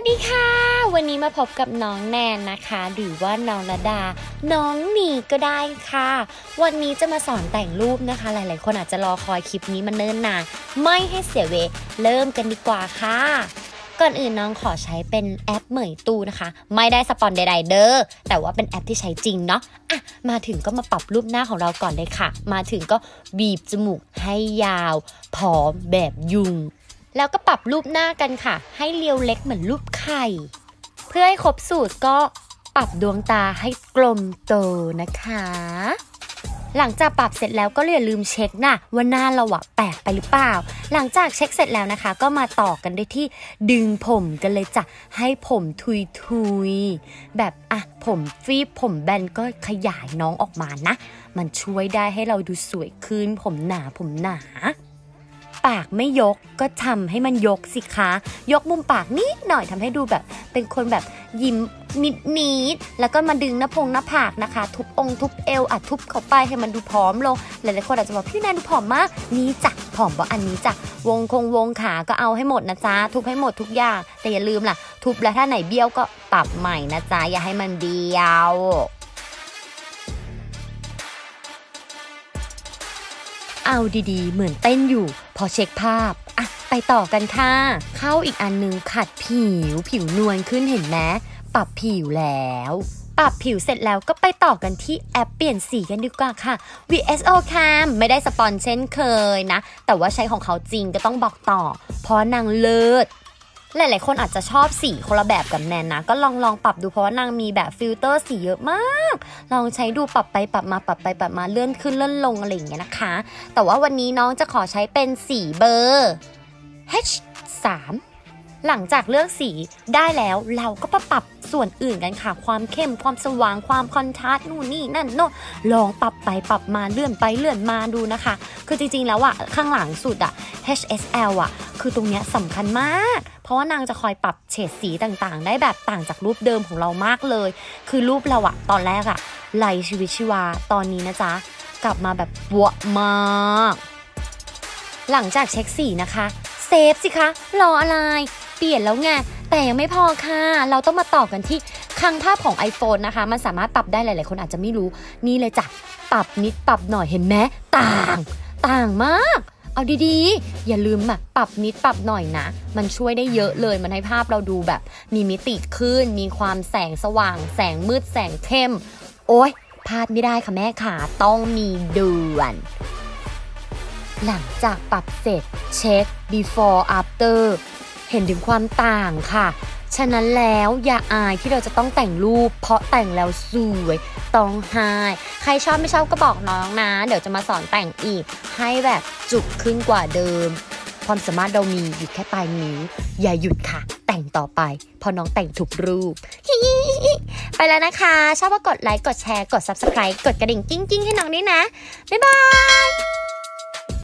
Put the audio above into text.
วัสดีค่ะ วันนี้มาพบกับน้องแนนนะคะ หรือว่าน้องระดา น้องหนีก็ได้ค่ะ วันนี้จะมาสอนแต่งรูปนะคะ หลายๆ คนอาจจะรอคอยคลิปนี้มาเนิ่นนานไม่ให้เสียเวลเริ่มกันดีกว่าค่ะ ก่อนอื่นน้องขอใช้เป็นแอปเหมยตูนะคะ ไม่ได้สปอนใดๆเด้อแต่ว่าเป็นแอปที่ใช้จริงเนาะอะมาถึงก็มาปรับรูปหน้าของเราก่อนเลยค่ะ มาถึงก็บีบจมูกให้ยาวผอมแบบยุง แล้วก็ปรับรูปหน้ากันค่ะ ให้เรียวเล็กเหมือนรูปไข่ เพื่อให้ครบสูตรก็ปรับดวงตาให้กลมโตนะคะ หลังจากปรับเสร็จแล้วก็อย่าลืมเช็คนะว่าหน้าเราอะแปลกไปหรือเปล่า หลังจากเช็คเสร็จแล้วนะคะ ก็มาต่อกันด้วยที่ดึงผมกันเลยจ้ะให้ผมทุยทุยๆแบบอะผมฟีบผมแบนก็ขยายน้องออกมานะ มันช่วยได้ให้เราดูสวยขึ้นผมหนาผมหนา ปากไม่ยกก็ทำให้มันยกสิคะ ยกมุมปากนิดหน่อยทำให้ดูแบบ เป็นคนแบบยิ้มนิดนิดแล้วก็มาดึงหน้าพงหน้าผากนะคะ ทุบองทุบเอวอัดทุบเข้าไปให้มันดูผอมลง หลายๆคนอาจจะบอกพี่แนนดูผอมมาก นี่จ้ะผอมเพราะอันนี้จ้ะวงคงวงขาก็เอาให้หมดนะจ๊ะ ทุบให้หมดทุกอย่าง แต่อย่าลืมล่ะ ทุบแล้วถ้าไหนเบี้ยวก็ปรับใหม่นะจ๊ะ อย่าให้มันเบี้ยว เอาดีๆ เหมือนเต้นอยู่ พอเช็คภาพ อะ ไปต่อกันค่ะ เข้าอีกอันนึงขัดผิว ผิวนวลขึ้นเห็นไหมปรับผิวแล้วปรับผิวเสร็จแล้วก็ไปต่อกันที่แอปเปลี่ยนสีกันดีกว่าค่ะ VSO Cam ไม่ได้สปอนเช่นเคยนะ แต่ว่าใช้ของเขาจริงก็ต้องบอกต่อ เพราะนางเลิศ หลายๆคนอาจจะชอบสีคนละแบบกับแนนนะ ก็ลองลองปรับดูเพราะว่านางมีแบบฟิลเตอร์สีเยอะมาก ลองใช้ดูปรับไปปรับมาปรับไปปรับมาเลื่อนขึ้นเลื่อนลงอะไรอย่างเงี้ยนะคะ แต่ว่าวันนี้แนนจะขอใช้เป็นสีเบอร์ H3 หลังจากเลือกสีได้แล้วเราก็ปรับส่วนอื่นกันค่ะ ความเข้มความสว่างความ contrast นู่นนี่นั่นโน่นลองปรับไปปรับมาเลื่อนไปเลื่อนมาดูนะคะ คือจริงๆแล้วอะข้างหลังสุดอะ HSL อะคือตรงเนี้ยสำคัญมาก เพราะว่านางจะคอยปรับเฉดสีต่างๆ ได้แบบต่างจากรูปเดิมของเรามากเลย คือรูปเราอะตอนแรกอะไหลชีวิตชีวาตอนนี้นะจ๊ะกลับมาแบบบวมาก หลังจากเช็คสีนะคะเซฟสิคะ รออะไร เปลี่ยนแล้วไงแต่ยังไม่พอค่ะ เราต้องมาต่อกันที่คลังภาพของ iPhone นะคะ มันสามารถปรับได้หลาย ๆ คนอาจจะไม่รู้นี่เลยจ้ะปรับนิดปรับหน่อยเห็นไหมต่าง ต่างมาก เอาดีๆ อย่าลืมอะปรับนิดปรับหน่อยนะ มันช่วยได้เยอะเลยมันให้ภาพเราดูแบบ มีมิติขึ้น มีความแสงสว่าง แสงมืดแสงเข้ม โอ๊ยพลาดไม่ได้ค่ะแม่ขาต้องมีด่วนหลังจากปรับเสร็จเช็ค before after เห็นถึงความต่างค่ะ ฉะนั้นแล้วอย่าอายที่เราจะต้องแต่งรูป เพราะแต่งแล้วสวยต้องไฮใครชอบไม่ชอบก็บอกน้องนะ เดี๋ยวจะมาสอนแต่งอีก ให้แบบจุกขึ้นกว่าเดิม ความสามารถเรามีอยู่แค่ปลายนิ้วอย่าหยุดค่ะ แต่งต่อไป พอน้องแต่งถูกรูป ไปแล้วนะคะ ชอบก็กดไลค์กดแชร์กด subscribe กดกระดิ่งกิ้งกิ้งๆให้น้องด้วยนะ บ๊ายบาย